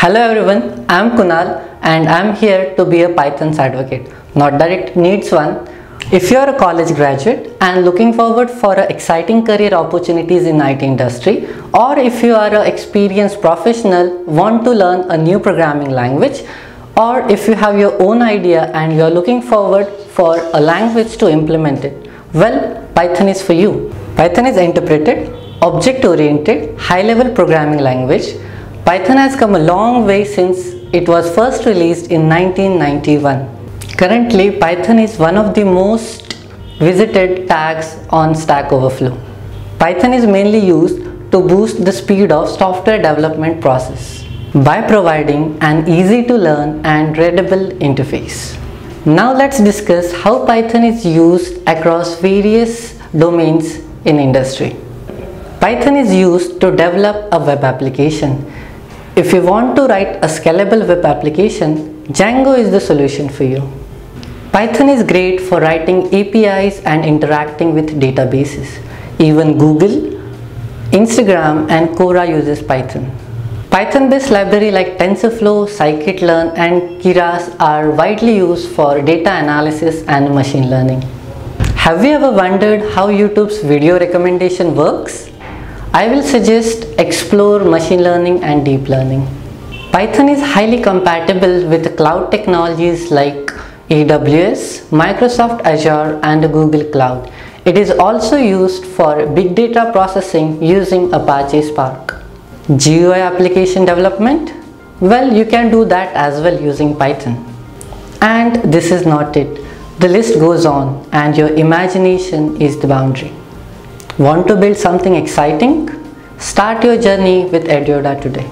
Hello everyone, I am Kunal and I am here to be a Python's advocate. Not that it needs one. If you are a college graduate and looking forward for exciting career opportunities in IT industry or if you are an experienced professional want to learn a new programming language or if you have your own idea and you are looking forward for a language to implement it, well Python is for you. Python is interpreted, object-oriented, high-level programming language. Python has come a long way since it was first released in 1991. Currently, Python is one of the most visited tags on Stack Overflow. Python is mainly used to boost the speed of software development process by providing an easy to learn and readable interface. Now let's discuss how Python is used across various domains in industry. Python is used to develop a web application. If you want to write a scalable web application, Django is the solution for you. Python is great for writing APIs and interacting with databases. Even Google, Instagram and Quora uses Python. Python-based library like TensorFlow, Scikit-learn and Keras are widely used for data analysis and machine learning. Have you ever wondered how YouTube's video recommendation works? I will suggest explore machine learning and deep learning. Python is highly compatible with cloud technologies like AWS, Microsoft Azure and Google Cloud. It is also used for big data processing using Apache Spark. GUI application development? Well, you can do that as well using Python. And this is not it. The list goes on and your imagination is the boundary. Want to build something exciting? Start your journey with EdYoda today.